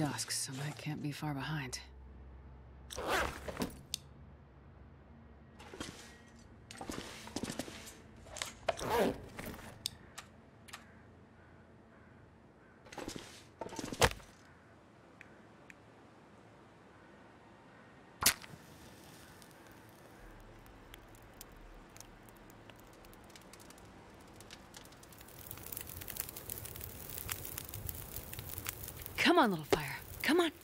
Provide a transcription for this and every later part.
dusk, so I can't be far behind. Come on, little fire. Come on.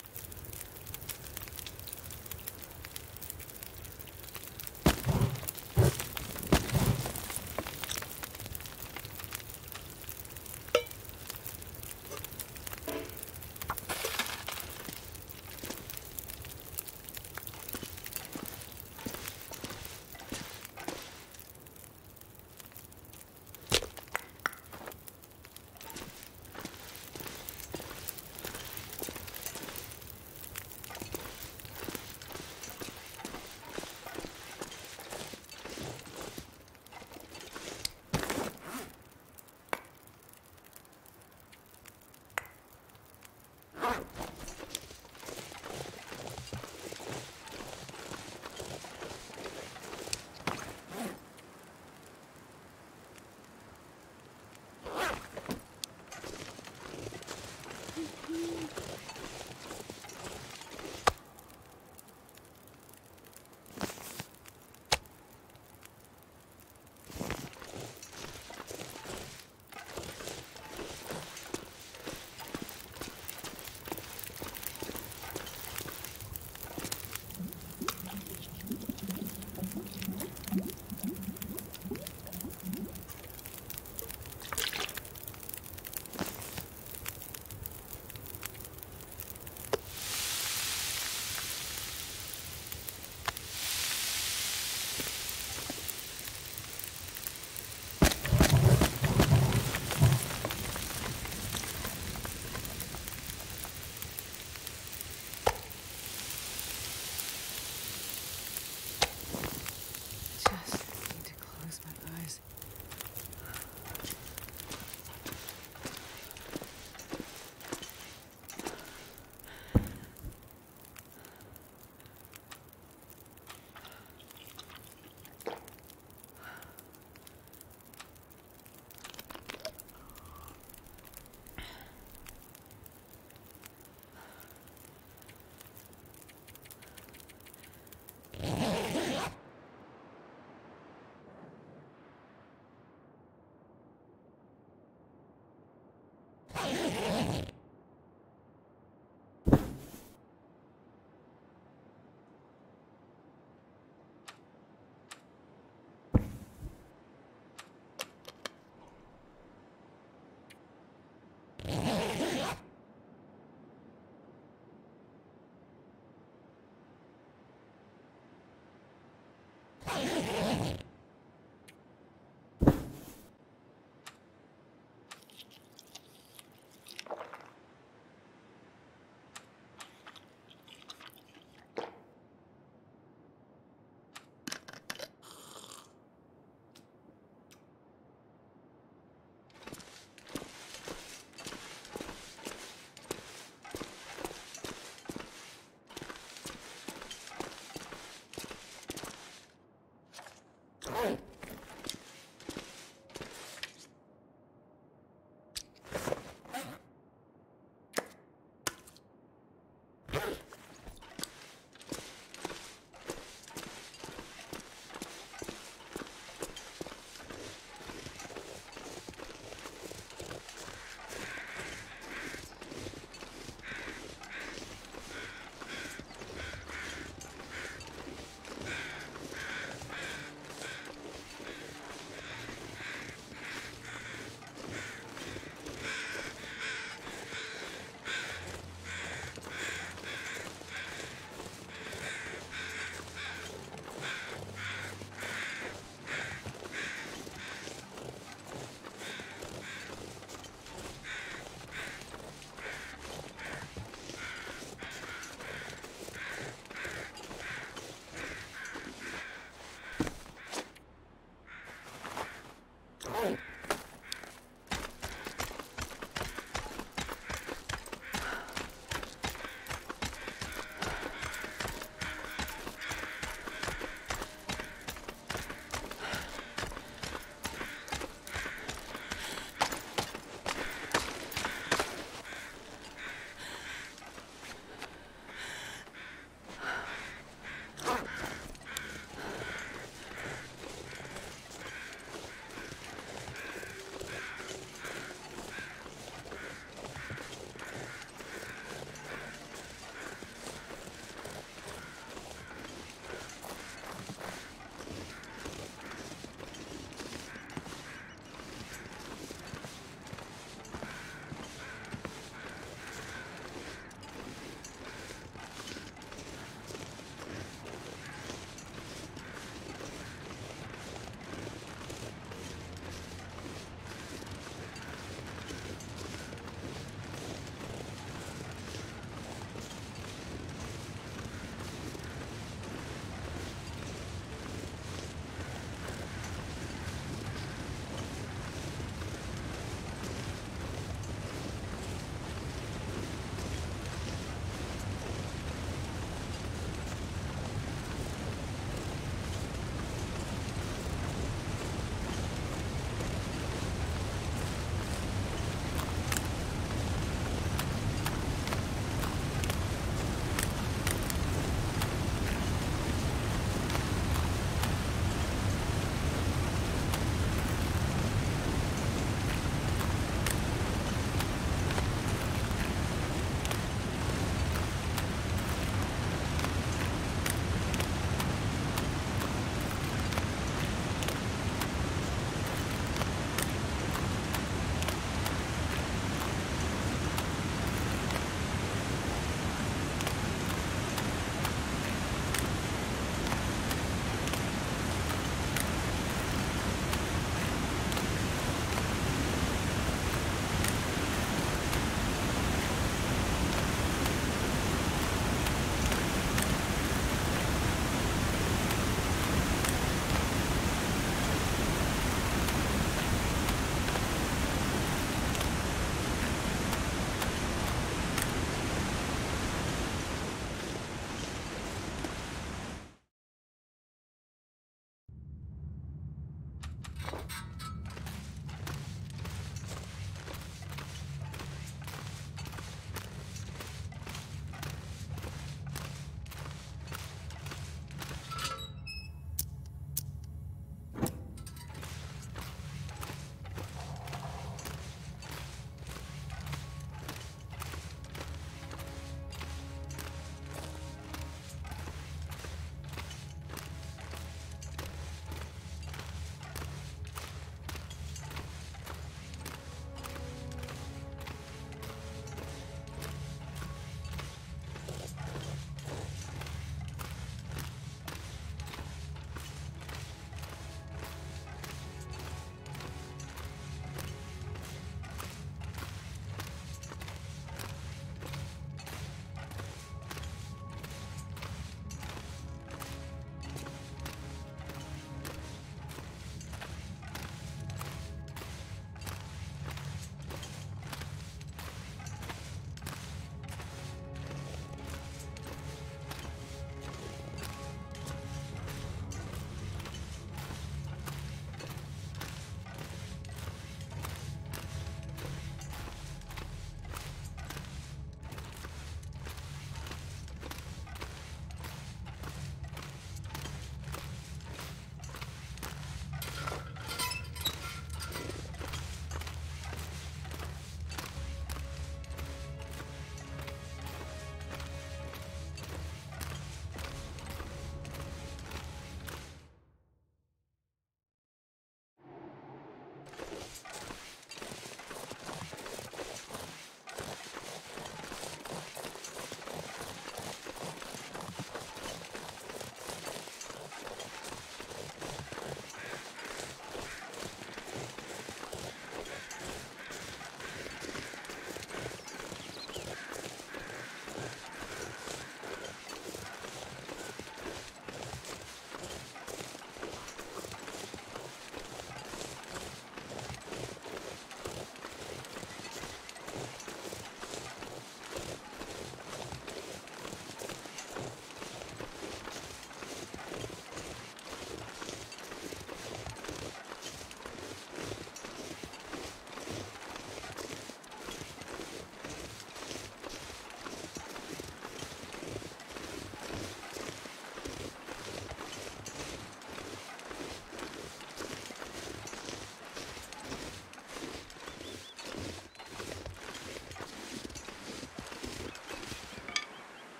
Oh,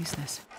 use this.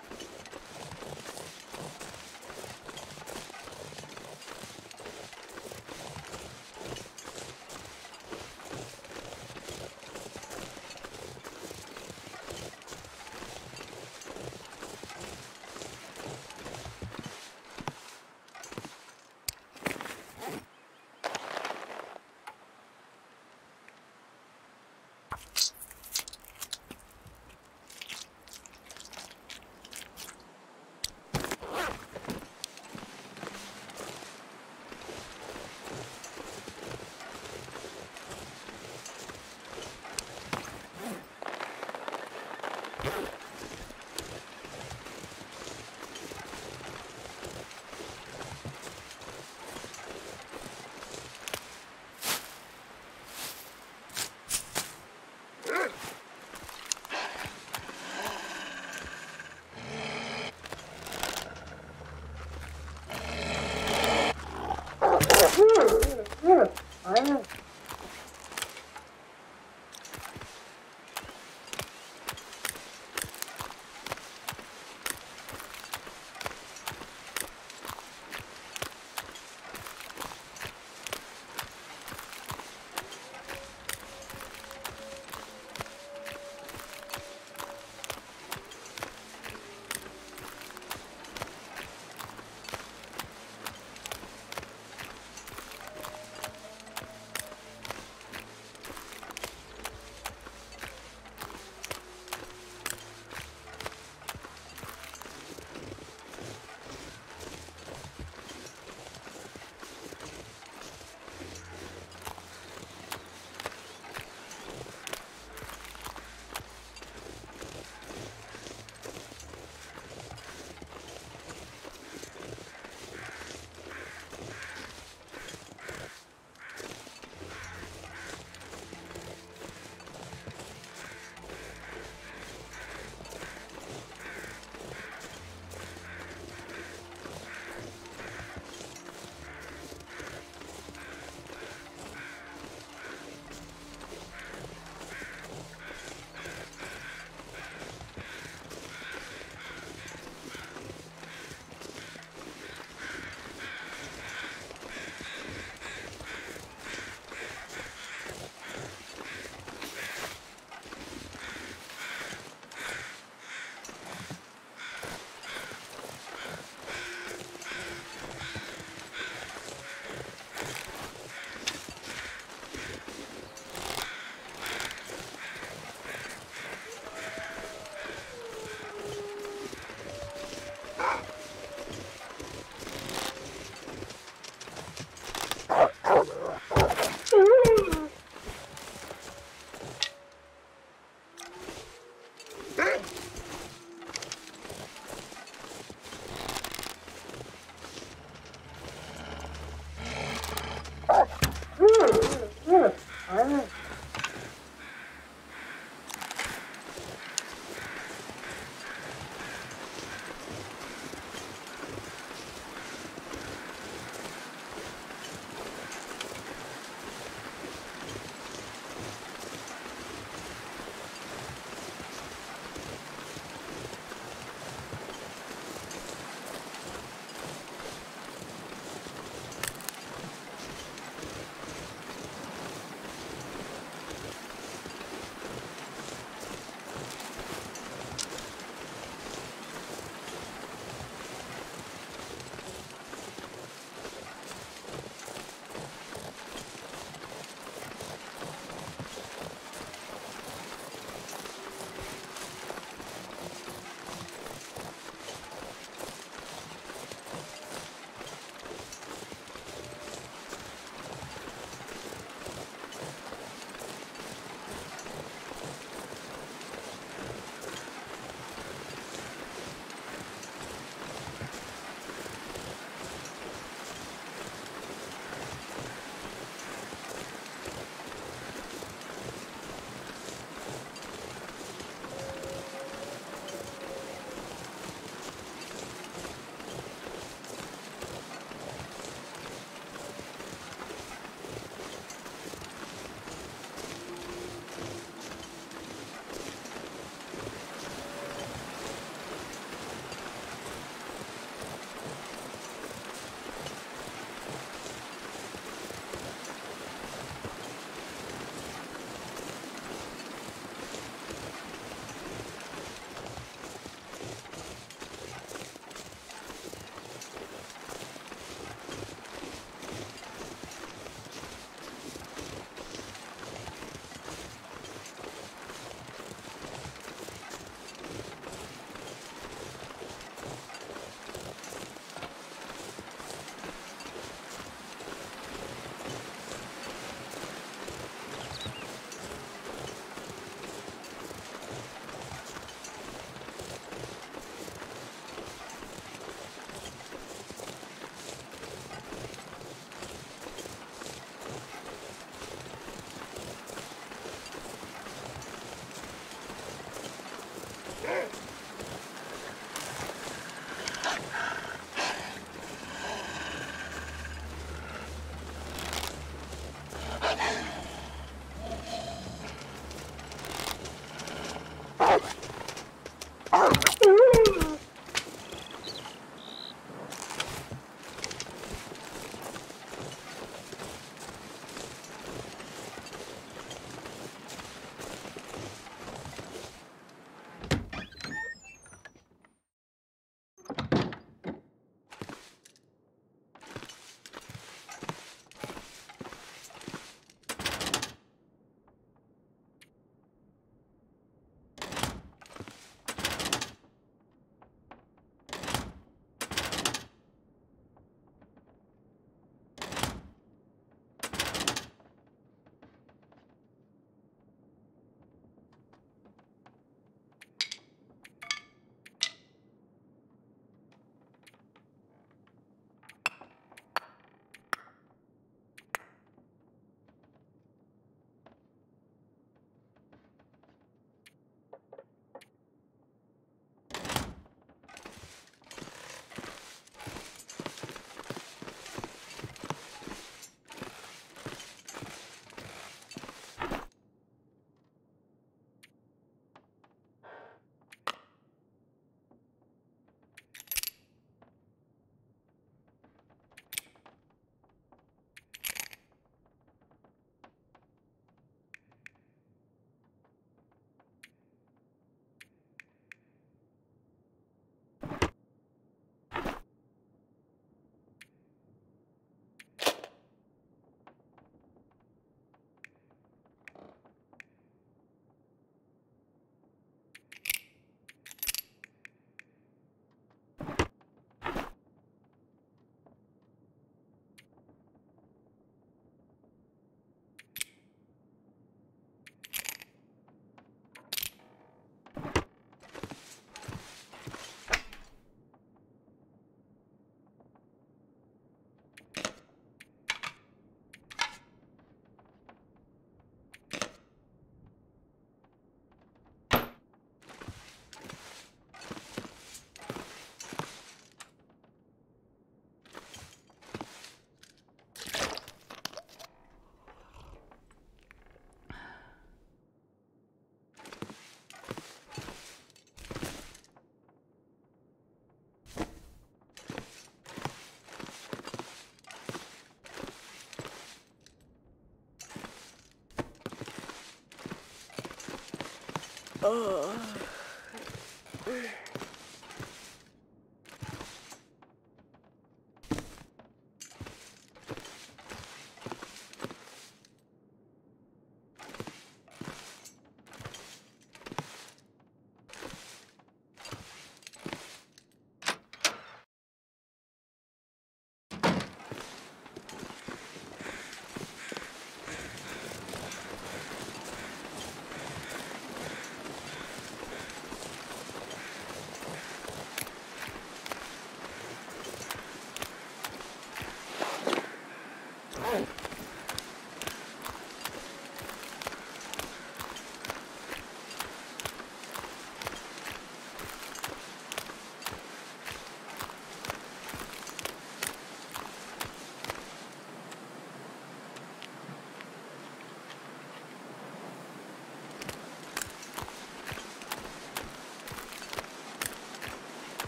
Ugh.